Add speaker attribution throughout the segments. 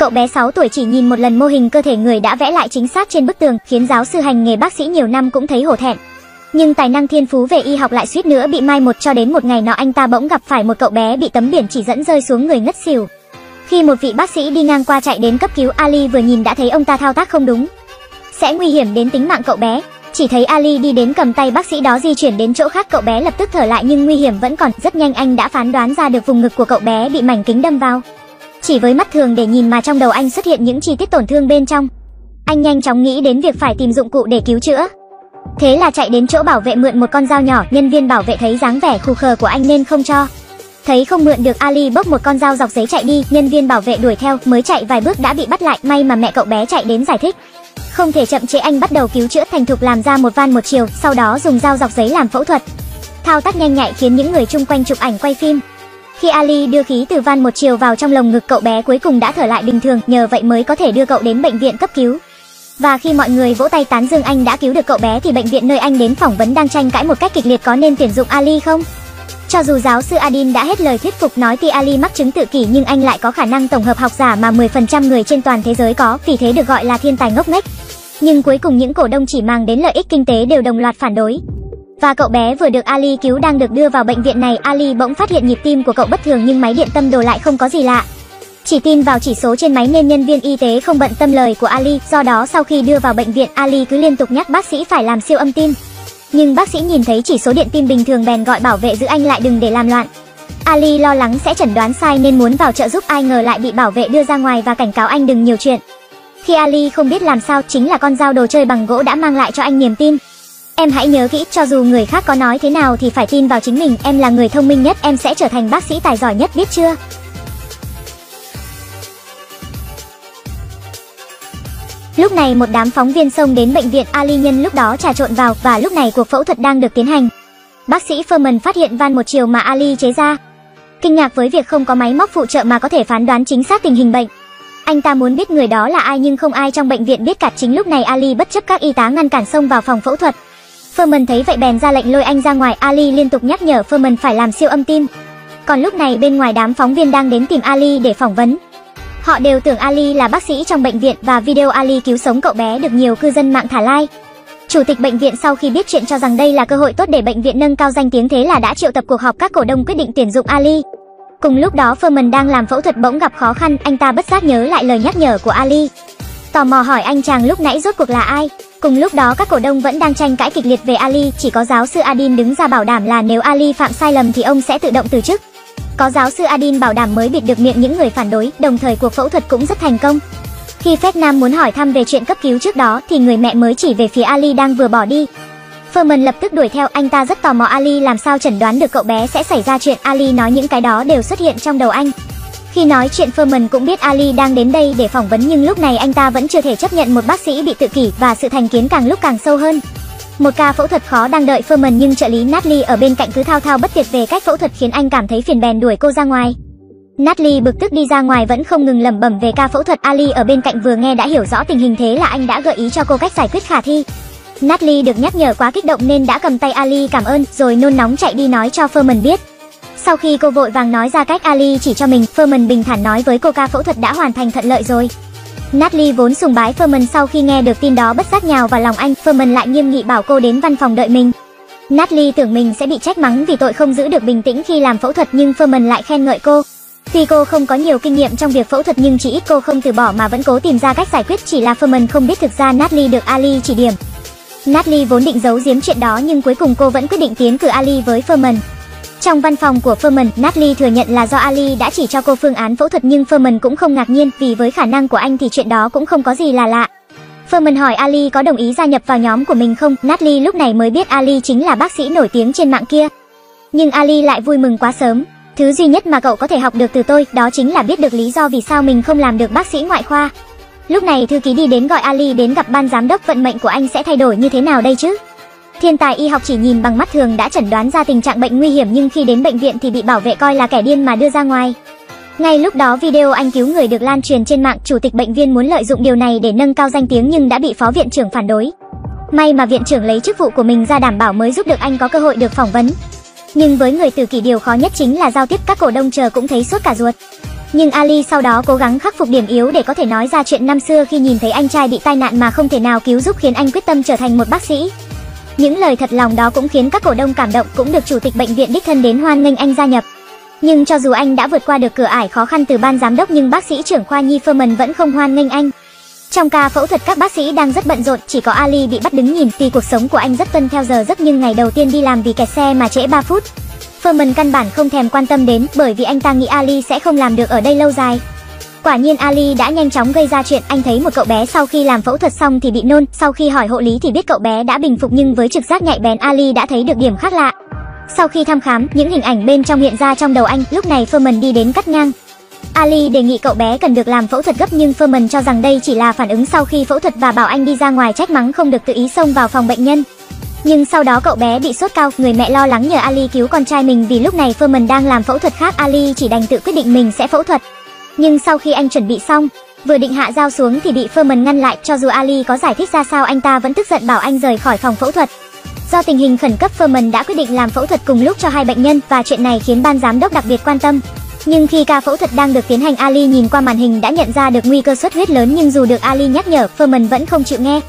Speaker 1: Cậu bé 6 tuổi chỉ nhìn một lần mô hình cơ thể người đã vẽ lại chính xác trên bức tường, khiến giáo sư hành nghề bác sĩ nhiều năm cũng thấy hổ thẹn. Nhưng tài năng thiên phú về y học lại suýt nữa bị mai một cho đến một ngày nọ anh ta bỗng gặp phải một cậu bé bị tấm biển chỉ dẫn rơi xuống người ngất xỉu. Khi một vị bác sĩ đi ngang qua chạy đến cấp cứu Ali vừa nhìn đã thấy ông ta thao tác không đúng. Sẽ nguy hiểm đến tính mạng cậu bé. Chỉ thấy Ali đi đến cầm tay bác sĩ đó di chuyển đến chỗ khác cậu bé lập tức thở lại nhưng nguy hiểm vẫn còn. Rất nhanh anh đã phán đoán ra được vùng ngực của cậu bé bị mảnh kính đâm vào. Chỉ với mắt thường để nhìn mà trong đầu anh xuất hiện những chi tiết tổn thương bên trong. Anh nhanh chóng nghĩ đến việc phải tìm dụng cụ để cứu chữa. Thế là chạy đến chỗ bảo vệ mượn một con dao nhỏ, nhân viên bảo vệ thấy dáng vẻ khù khờ của anh nên không cho. Thấy không mượn được Ali bốc một con dao dọc giấy chạy đi, nhân viên bảo vệ đuổi theo, mới chạy vài bước đã bị bắt lại, may mà mẹ cậu bé chạy đến giải thích. Không thể chậm chế anh bắt đầu cứu chữa thành thục làm ra một van một chiều, sau đó dùng dao dọc giấy làm phẫu thuật. Thao tác nhanh nhạy khiến những người chung quanh chụp ảnh quay phim. Khi Ali đưa khí từ van một chiều vào trong lồng ngực cậu bé cuối cùng đã thở lại bình thường, nhờ vậy mới có thể đưa cậu đến bệnh viện cấp cứu. Và khi mọi người vỗ tay tán dương anh đã cứu được cậu bé thì bệnh viện nơi anh đến phỏng vấn đang tranh cãi một cách kịch liệt có nên tuyển dụng Ali không? Cho dù giáo sư Adin đã hết lời thuyết phục nói Ti Ali mắc chứng tự kỷ nhưng anh lại có khả năng tổng hợp học giả mà 10% người trên toàn thế giới có, vì thế được gọi là thiên tài ngốc nghếch. Nhưng cuối cùng những cổ đông chỉ mang đến lợi ích kinh tế đều đồng loạt phản đối. Và cậu bé vừa được Ali cứu đang được đưa vào bệnh viện này, Ali bỗng phát hiện nhịp tim của cậu bất thường nhưng máy điện tâm đồ lại không có gì lạ. Chỉ tin vào chỉ số trên máy nên nhân viên y tế không bận tâm lời của Ali, do đó sau khi đưa vào bệnh viện, Ali cứ liên tục nhắc bác sĩ phải làm siêu âm tim. Nhưng bác sĩ nhìn thấy chỉ số điện tim bình thường bèn gọi bảo vệ giữ anh lại đừng để làm loạn. Ali lo lắng sẽ chẩn đoán sai nên muốn vào trợ giúp ai ngờ lại bị bảo vệ đưa ra ngoài và cảnh cáo anh đừng nhiều chuyện. Khi Ali không biết làm sao chính là con dao đồ chơi bằng gỗ đã mang lại cho anh niềm tin. Em hãy nhớ kỹ, cho dù người khác có nói thế nào thì phải tin vào chính mình, em là người thông minh nhất, em sẽ trở thành bác sĩ tài giỏi nhất biết chưa? Lúc này một đám phóng viên xông đến bệnh viện Ali nhân lúc đó trà trộn vào và lúc này cuộc phẫu thuật đang được tiến hành. Bác sĩ Furman phát hiện van một chiều mà Ali chế ra. Kinh ngạc với việc không có máy móc phụ trợ mà có thể phán đoán chính xác tình hình bệnh. Anh ta muốn biết người đó là ai nhưng không ai trong bệnh viện biết cả chính lúc này Ali bất chấp các y tá ngăn cản xông vào phòng phẫu thuật. Furman thấy vậy bèn ra lệnh lôi anh ra ngoài Ali liên tục nhắc nhở Furman phải làm siêu âm tim. Còn lúc này bên ngoài đám phóng viên đang đến tìm Ali để phỏng vấn. Họ đều tưởng Ali là bác sĩ trong bệnh viện và video Ali cứu sống cậu bé được nhiều cư dân mạng thả like. Chủ tịch bệnh viện sau khi biết chuyện cho rằng đây là cơ hội tốt để bệnh viện nâng cao danh tiếng thế là đã triệu tập cuộc họp các cổ đông quyết định tuyển dụng Ali. Cùng lúc đó Furman đang làm phẫu thuật bỗng gặp khó khăn, anh ta bất giác nhớ lại lời nhắc nhở của Ali. Tò mò hỏi anh chàng lúc nãy rốt cuộc là ai. Cùng lúc đó các cổ đông vẫn đang tranh cãi kịch liệt về Ali, chỉ có giáo sư Adin đứng ra bảo đảm là nếu Ali phạm sai lầm thì ông sẽ tự động từ chức. Có giáo sư Adin bảo đảm mới bịt được miệng những người phản đối, đồng thời cuộc phẫu thuật cũng rất thành công. Khi Phép Nam muốn hỏi thăm về chuyện cấp cứu trước đó thì người mẹ mới chỉ về phía Ali đang vừa bỏ đi. Furman lập tức đuổi theo, anh ta rất tò mò Ali làm sao chẩn đoán được cậu bé sẽ xảy ra chuyện. Ali nói những cái đó đều xuất hiện trong đầu anh. Khi nói chuyện Furman cũng biết Ali đang đến đây để phỏng vấn nhưng lúc này anh ta vẫn chưa thể chấp nhận một bác sĩ bị tự kỷ và sự thành kiến càng lúc càng sâu hơn. Một ca phẫu thuật khó đang đợi Furman nhưng trợ lý Natalie ở bên cạnh cứ thao thao bất tuyệt về cách phẫu thuật khiến anh cảm thấy phiền bèn đuổi cô ra ngoài. Natalie bực tức đi ra ngoài vẫn không ngừng lẩm bẩm về ca phẫu thuật Ali ở bên cạnh vừa nghe đã hiểu rõ tình hình thế là anh đã gợi ý cho cô cách giải quyết khả thi. Natalie được nhắc nhở quá kích động nên đã cầm tay Ali cảm ơn, rồi nôn nóng chạy đi nói cho Furman biết. Sau khi cô vội vàng nói ra cách Ali chỉ cho mình, Furman bình thản nói với cô ca phẫu thuật đã hoàn thành thuận lợi rồi. Natalie vốn sùng bái Furman sau khi nghe được tin đó bất giác nhào vào lòng anh, Furman lại nghiêm nghị bảo cô đến văn phòng đợi mình. Natalie tưởng mình sẽ bị trách mắng vì tội không giữ được bình tĩnh khi làm phẫu thuật nhưng Furman lại khen ngợi cô. Tuy cô không có nhiều kinh nghiệm trong việc phẫu thuật nhưng chỉ ít cô không từ bỏ mà vẫn cố tìm ra cách giải quyết chỉ là Furman không biết thực ra Natalie được Ali chỉ điểm. Natalie vốn định giấu giếm chuyện đó nhưng cuối cùng cô vẫn quyết định tiến cử Ali với Furman. Trong văn phòng của Furman, Natalie thừa nhận là do Ali đã chỉ cho cô phương án phẫu thuật nhưng Furman cũng không ngạc nhiên vì với khả năng của anh thì chuyện đó cũng không có gì là lạ. Furman hỏi Ali có đồng ý gia nhập vào nhóm của mình không, Natalie lúc này mới biết Ali chính là bác sĩ nổi tiếng trên mạng kia. Nhưng Ali lại vui mừng quá sớm. Thứ duy nhất mà cậu có thể học được từ tôi đó chính là biết được lý do vì sao mình không làm được bác sĩ ngoại khoa. Lúc này thư ký đi đến gọi Ali đến gặp ban giám đốc vận mệnh của anh sẽ thay đổi như thế nào đây chứ? Thiên tài y học chỉ nhìn bằng mắt thường đã chẩn đoán ra tình trạng bệnh nguy hiểm nhưng khi đến bệnh viện thì bị bảo vệ coi là kẻ điên mà đưa ra ngoài. Ngay lúc đó video anh cứu người được lan truyền trên mạng, chủ tịch bệnh viện muốn lợi dụng điều này để nâng cao danh tiếng nhưng đã bị phó viện trưởng phản đối. May mà viện trưởng lấy chức vụ của mình ra đảm bảo mới giúp được anh có cơ hội được phỏng vấn. Nhưng với người từ kỷ điều khó nhất chính là giao tiếp các cổ đông chờ cũng thấy suốt cả ruột. Nhưng Ali sau đó cố gắng khắc phục điểm yếu để có thể nói ra chuyện năm xưa khi nhìn thấy anh trai bị tai nạn mà không thể nào cứu giúp khiến anh quyết tâm trở thành một bác sĩ. Những lời thật lòng đó cũng khiến các cổ đông cảm động, cũng được chủ tịch bệnh viện đích thân đến hoan nghênh anh gia nhập. Nhưng cho dù anh đã vượt qua được cửa ải khó khăn từ ban giám đốc nhưng bác sĩ trưởng khoa nhi Furman vẫn không hoan nghênh anh. Trong ca phẫu thuật các bác sĩ đang rất bận rộn, chỉ có Ali bị bắt đứng nhìn vì cuộc sống của anh rất tuân theo giờ giấc nhưng ngày đầu tiên đi làm vì kẹt xe mà trễ 3 phút. Furman căn bản không thèm quan tâm đến bởi vì anh ta nghĩ Ali sẽ không làm được ở đây lâu dài. Quả nhiên Ali đã nhanh chóng gây ra chuyện, anh thấy một cậu bé sau khi làm phẫu thuật xong thì bị nôn, sau khi hỏi hộ lý thì biết cậu bé đã bình phục nhưng với trực giác nhạy bén Ali đã thấy được điểm khác lạ. Sau khi thăm khám, những hình ảnh bên trong hiện ra trong đầu anh, lúc này Furman đi đến cắt ngang. Ali đề nghị cậu bé cần được làm phẫu thuật gấp nhưng Furman cho rằng đây chỉ là phản ứng sau khi phẫu thuật và bảo anh đi ra ngoài trách mắng không được tự ý xông vào phòng bệnh nhân. Nhưng sau đó cậu bé bị sốt cao, người mẹ lo lắng nhờ Ali cứu con trai mình vì lúc này Furman đang làm phẫu thuật khác, Ali chỉ đành tự quyết định mình sẽ phẫu thuật. Nhưng sau khi anh chuẩn bị xong, vừa định hạ dao xuống thì bị Furman ngăn lại, cho dù Ali có giải thích ra sao anh ta vẫn tức giận bảo anh rời khỏi phòng phẫu thuật. Do tình hình khẩn cấp Furman đã quyết định làm phẫu thuật cùng lúc cho hai bệnh nhân và chuyện này khiến ban giám đốc đặc biệt quan tâm. Nhưng khi ca phẫu thuật đang được tiến hành Ali nhìn qua màn hình đã nhận ra được nguy cơ xuất huyết lớn nhưng dù được Ali nhắc nhở, Furman vẫn không chịu nghe.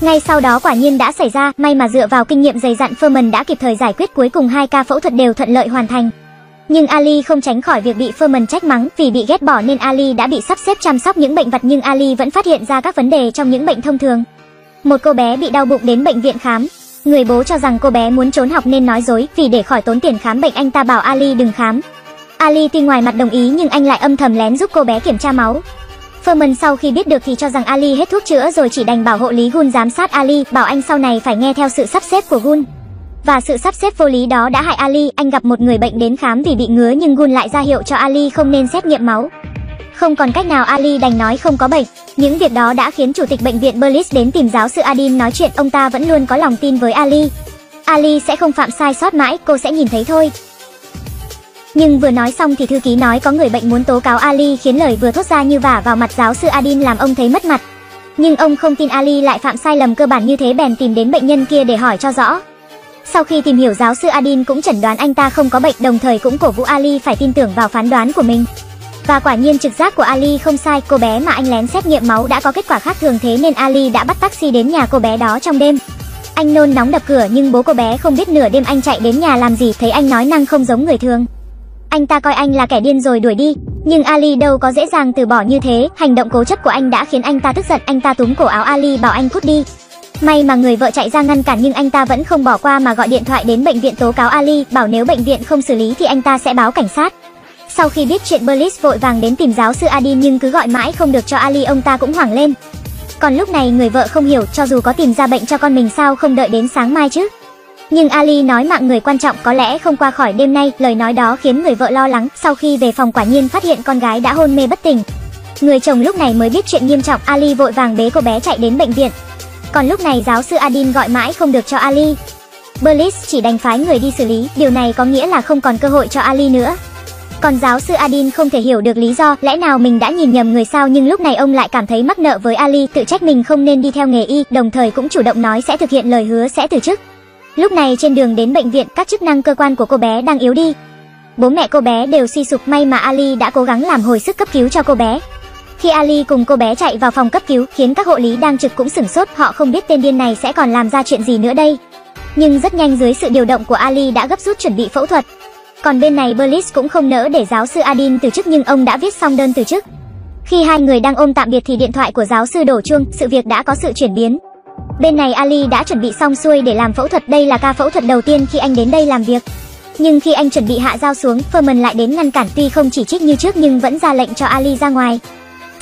Speaker 1: Ngay sau đó quả nhiên đã xảy ra, may mà dựa vào kinh nghiệm dày dặn Furman đã kịp thời giải quyết cuối cùng hai ca phẫu thuật đều thuận lợi hoàn thành. Nhưng Ali không tránh khỏi việc bị Furman trách mắng vì bị ghét bỏ nên Ali đã bị sắp xếp chăm sóc những bệnh vật nhưng Ali vẫn phát hiện ra các vấn đề trong những bệnh thông thường. Một cô bé bị đau bụng đến bệnh viện khám. Người bố cho rằng cô bé muốn trốn học nên nói dối vì để khỏi tốn tiền khám bệnh anh ta bảo Ali đừng khám. Ali tuy ngoài mặt đồng ý nhưng anh lại âm thầm lén giúp cô bé kiểm tra máu. Furman sau khi biết được thì cho rằng Ali hết thuốc chữa rồi chỉ đành bảo hộ lý Gun giám sát Ali, bảo anh sau này phải nghe theo sự sắp xếp của Gun. Và sự sắp xếp vô lý đó đã hại Ali, anh gặp một người bệnh đến khám vì bị ngứa nhưng Gun lại ra hiệu cho Ali không nên xét nghiệm máu. Không còn cách nào Ali đành nói không có bệnh. Những việc đó đã khiến chủ tịch bệnh viện Berlis đến tìm giáo sư Adin nói chuyện, ông ta vẫn luôn có lòng tin với Ali. Ali sẽ không phạm sai sót mãi, cô sẽ nhìn thấy thôi. Nhưng vừa nói xong thì thư ký nói có người bệnh muốn tố cáo Ali khiến lời vừa thốt ra như vả vào mặt giáo sư Adin làm ông thấy mất mặt. Nhưng ông không tin Ali lại phạm sai lầm cơ bản như thế bèn tìm đến bệnh nhân kia để hỏi cho rõ. Sau khi tìm hiểu giáo sư Adin cũng chẩn đoán anh ta không có bệnh đồng thời cũng cổ vũ Ali phải tin tưởng vào phán đoán của mình. Và quả nhiên trực giác của Ali không sai, cô bé mà anh lén xét nghiệm máu đã có kết quả khác thường thế nên Ali đã bắt taxi đến nhà cô bé đó trong đêm. Anh nôn nóng đập cửa nhưng bố cô bé không biết nửa đêm anh chạy đến nhà làm gì thấy anh nói năng không giống người thường. Anh ta coi anh là kẻ điên rồi đuổi đi, nhưng Ali đâu có dễ dàng từ bỏ như thế, hành động cố chấp của anh đã khiến anh ta tức giận, anh ta túm cổ áo Ali bảo anh cút đi. May mà người vợ chạy ra ngăn cản nhưng anh ta vẫn không bỏ qua mà gọi điện thoại đến bệnh viện tố cáo Ali, bảo nếu bệnh viện không xử lý thì anh ta sẽ báo cảnh sát. Sau khi biết chuyện Berlis vội vàng đến tìm giáo sư Adin nhưng cứ gọi mãi không được cho Ali ông ta cũng hoảng lên. Còn lúc này người vợ không hiểu cho dù có tìm ra bệnh cho con mình sao không đợi đến sáng mai chứ. Nhưng Ali nói mạng người quan trọng có lẽ không qua khỏi đêm nay, lời nói đó khiến người vợ lo lắng, sau khi về phòng quả nhiên phát hiện con gái đã hôn mê bất tỉnh. Người chồng lúc này mới biết chuyện nghiêm trọng, Ali vội vàng bế cô bé chạy đến bệnh viện. Còn lúc này giáo sư Adin gọi mãi không được cho Ali. Berlis chỉ đành phái người đi xử lý, điều này có nghĩa là không còn cơ hội cho Ali nữa. Còn giáo sư Adin không thể hiểu được lý do, lẽ nào mình đã nhìn nhầm người sao nhưng lúc này ông lại cảm thấy mắc nợ với Ali, tự trách mình không nên đi theo nghề y, đồng thời cũng chủ động nói sẽ thực hiện lời hứa sẽ từ chức. Lúc này trên đường đến bệnh viện, các chức năng cơ quan của cô bé đang yếu đi. Bố mẹ cô bé đều suy sụp, may mà Ali đã cố gắng làm hồi sức cấp cứu cho cô bé. Khi Ali cùng cô bé chạy vào phòng cấp cứu, khiến các hộ lý đang trực cũng sửng sốt, họ không biết tên điên này sẽ còn làm ra chuyện gì nữa đây. Nhưng rất nhanh dưới sự điều động của Ali đã gấp rút chuẩn bị phẫu thuật. Còn bên này Berlis cũng không nỡ để giáo sư Adin từ chức nhưng ông đã viết xong đơn từ chức. Khi hai người đang ôm tạm biệt thì điện thoại của giáo sư đổ chuông, sự việc đã có sự chuyển biến. Bên này Ali đã chuẩn bị xong xuôi để làm phẫu thuật, đây là ca phẫu thuật đầu tiên khi anh đến đây làm việc. Nhưng khi anh chuẩn bị hạ dao xuống, Furman lại đến ngăn cản tuy không chỉ trích như trước nhưng vẫn ra lệnh cho Ali ra ngoài.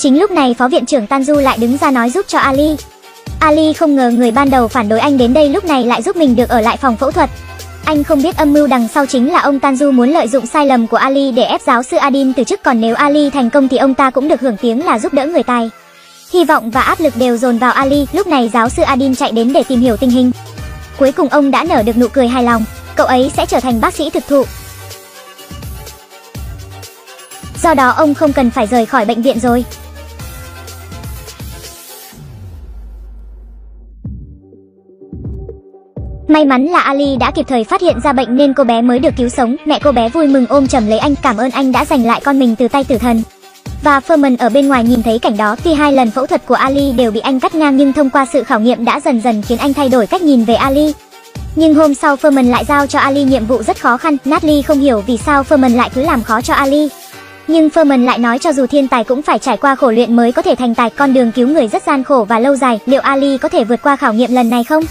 Speaker 1: Chính lúc này phó viện trưởng Tanju lại đứng ra nói giúp cho Ali. Ali không ngờ người ban đầu phản đối anh đến đây lúc này lại giúp mình được ở lại phòng phẫu thuật. Anh không biết âm mưu đằng sau chính là ông Tanju muốn lợi dụng sai lầm của Ali để ép giáo sư Adin từ chức còn nếu Ali thành công thì ông ta cũng được hưởng tiếng là giúp đỡ người tài. Hy vọng và áp lực đều dồn vào Ali, lúc này giáo sư Adin chạy đến để tìm hiểu tình hình. Cuối cùng ông đã nở được nụ cười hài lòng, cậu ấy sẽ trở thành bác sĩ thực thụ. Do đó ông không cần phải rời khỏi bệnh viện rồi. May mắn là Ali đã kịp thời phát hiện ra bệnh nên cô bé mới được cứu sống. Mẹ cô bé vui mừng ôm chầm lấy anh, cảm ơn anh đã giành lại con mình từ tay tử thần. Và Furman ở bên ngoài nhìn thấy cảnh đó, tuy hai lần phẫu thuật của Ali đều bị anh cắt ngang nhưng thông qua sự khảo nghiệm đã dần dần khiến anh thay đổi cách nhìn về Ali. Nhưng hôm sau Furman lại giao cho Ali nhiệm vụ rất khó khăn, Natalie không hiểu vì sao Furman lại cứ làm khó cho Ali. Nhưng Furman lại nói cho dù thiên tài cũng phải trải qua khổ luyện mới có thể thành tài, con đường cứu người rất gian khổ và lâu dài, liệu Ali có thể vượt qua khảo nghiệm lần này không?